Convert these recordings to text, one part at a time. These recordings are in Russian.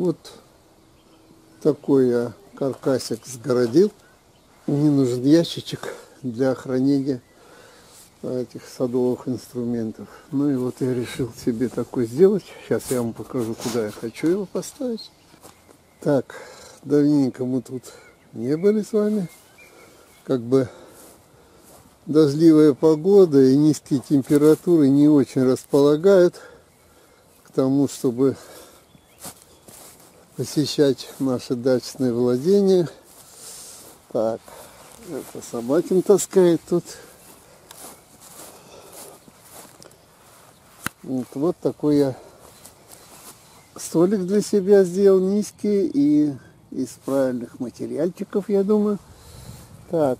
Вот такой я каркасик сгородил. Мне нужен ящичек для хранения этих садовых инструментов. Ну и вот я решил себе такой сделать. Сейчас я вам покажу, куда я хочу его поставить. Так, давненько мы тут не были с вами. Как бы дождливая погода и низкие температуры не очень располагают к тому, чтобы посещать наши дачные владения. Так, это Собакин таскает тут. Вот, вот такой я столик для себя сделал низкий и из правильных материальчиков, я думаю. Так,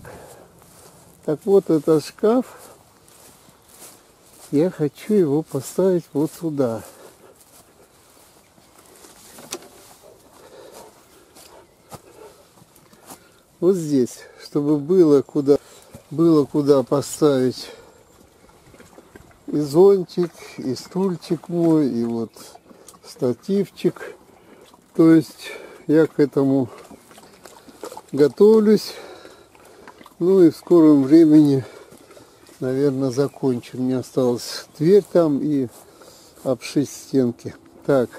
так вот этот шкаф, я хочу его поставить вот сюда. Вот здесь, чтобы было куда, было куда поставить и зонтик, и стульчик мой, и вот стативчик. То есть я к этому готовлюсь. Ну и в скором времени, наверное, закончу. Мне осталось дверь там и обшить стенки. Так,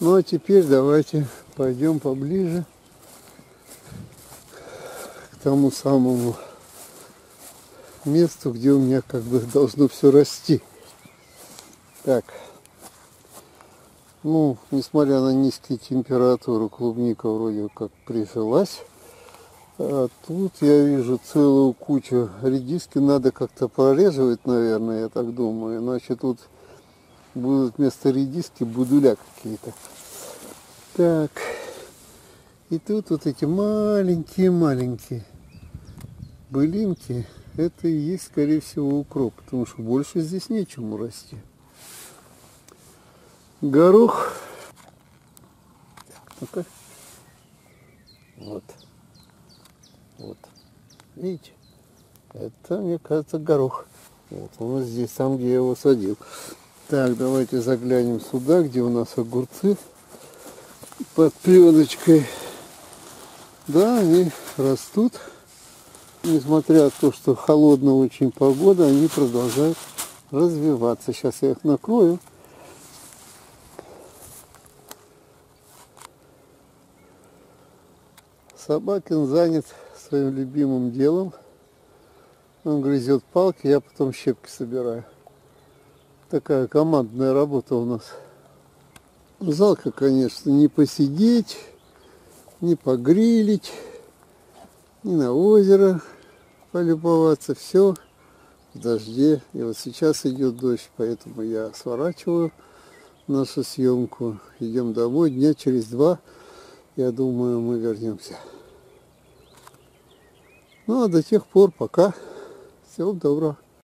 ну а теперь давайте пойдем поближе тому самому месту, где у меня как бы должно все расти. Так, ну, несмотря на низкие температуры, клубника вроде как прижилась. А тут я вижу целую кучу редиски. Надо как-то прореживать, наверное, я так думаю. Иначе тут будут вместо редиски будуля какие-то. Так. И тут вот эти маленькие-маленькие былинки. Это и есть, скорее всего, укроп. Потому что больше здесь нечему расти. Горох. Так, ну-ка. Вот. Вот. Видите? Это, мне кажется, горох. Вот он здесь, там, где я его садил. Так, давайте заглянем сюда, где у нас огурцы под пленочкой. Да, они растут. Несмотря на то, что холодная очень погода, они продолжают развиваться. Сейчас я их накрою. Собакин занят своим любимым делом. Он грызет палки, я потом щепки собираю. Такая командная работа у нас. Жалко, конечно, не посидеть, не погрилить, не на озеро полюбоваться. Все в дожде. И вот сейчас идет дождь, поэтому я сворачиваю нашу съемку. Идем домой. Дня через два, я думаю, мы вернемся. Ну а до тех пор пока. Всего доброго.